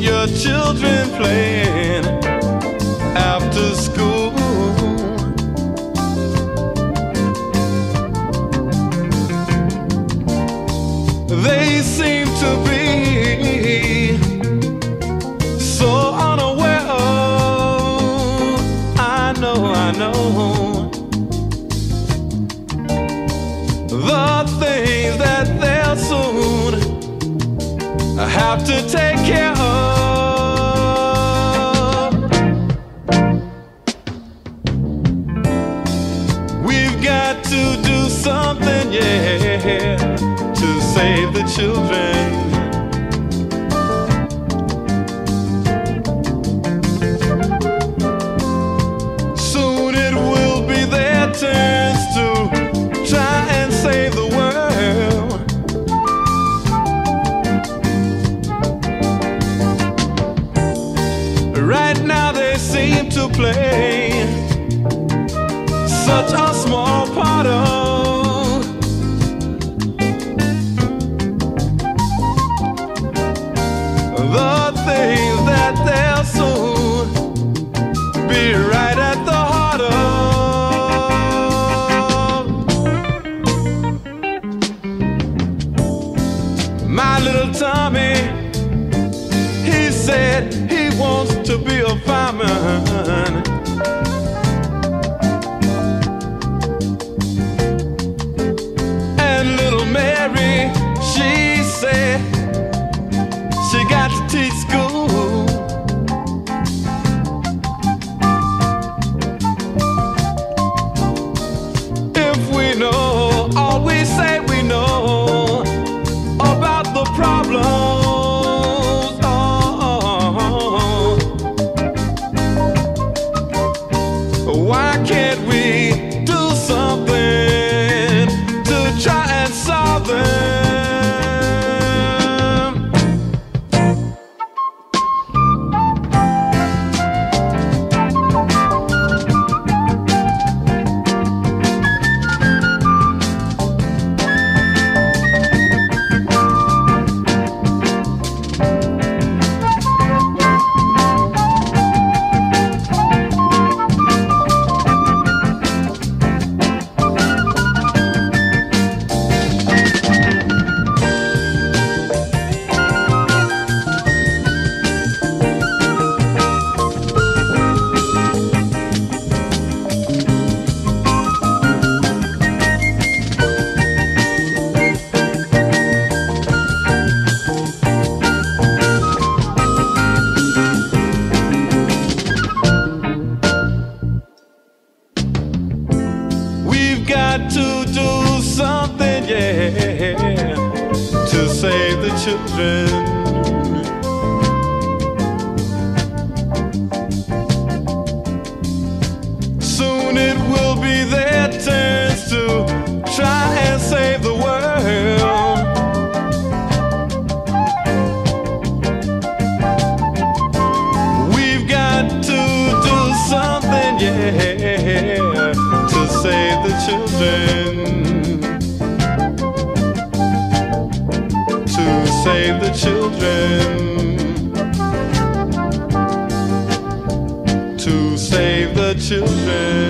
your children playing after school. They seem to be so unaware. I know, I know the things that they'll soon have to take care of. Something, yeah, to save the children. Soon it will be their turns to try and save the world. Right now they seem to play such a small the why can't we children. Soon it will be their turns save the children. To save the children.